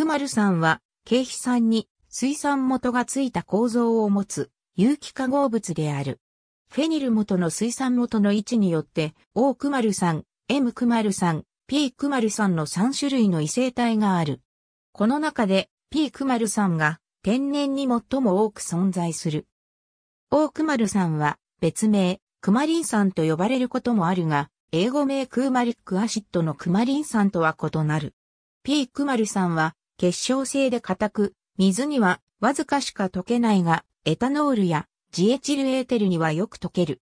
クマル酸は、軽肥酸に水酸元がついた構造を持つ有機化合物である。フェニル元の水酸元の位置によって、O クマル酸、M クマル酸、P クマル酸の3種類の異性体がある。この中で P クマル酸が天然に最も多く存在する。オークマル酸は別名、クマリン酸と呼ばれることもあるが、英語名クーマリックアシッドのクマリン酸とは異なる。P クマル酸は結晶性で硬く、水にはわずかしか溶けないが、エタノールやジエチルエーテルにはよく溶ける。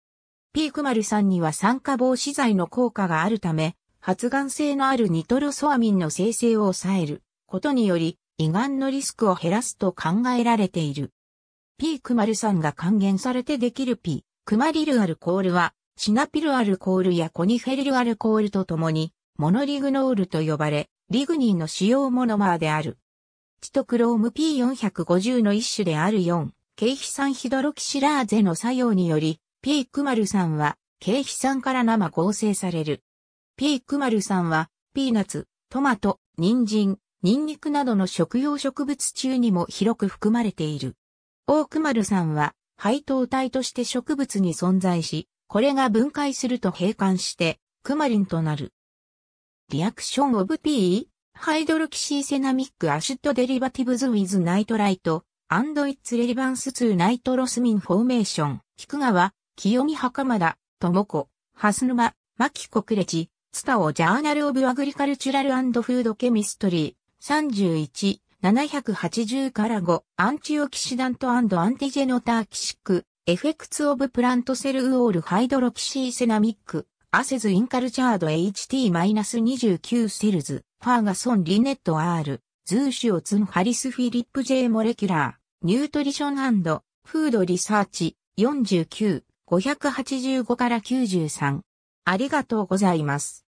P クマル酸には酸化防止剤の効果があるため、発がん性のあるニトロソアミンの生成を抑えることにより、胃がんのリスクを減らすと考えられている。P クマル酸が還元されてできる P クマリルアルコールは、シナピルアルコールやコニフェリルアルコールとともに、モノリグノールと呼ばれ、リグニンの主要モノマーである。チトクローム P450 の一種である4、軽肥酸ヒドロキシラーゼの作用により、P クマル酸は、軽肥酸から生合成される。P クマル酸は、ピーナツ、トマト、人参、ニンニクなどの食用植物中にも広く含まれている。オークマル酸は配糖体として植物に存在し、これが分解すると閉館してクマリンとなる。リアクションオブ P ハイドロキシーセナミックアシッドデリバティブズウィズナイトライト。アンドイッツレリバンスツーナイトロスミンフォーメーション。菊川清見袴田智子蓮沼牧子クレチ。ツタオ Journal of Agricultural Food Chemistry。31 780から5、 Antioxidant antigenotoxic, effects of plant cell wall hydroxycinnamic、アセズインカルチャード HT-29 セルズ、ファーガソンリネットアール、ズーシオツンハリスフィリップ J モレキュラー、ニュートリションフードリサーチ49、585から93。ありがとうございます。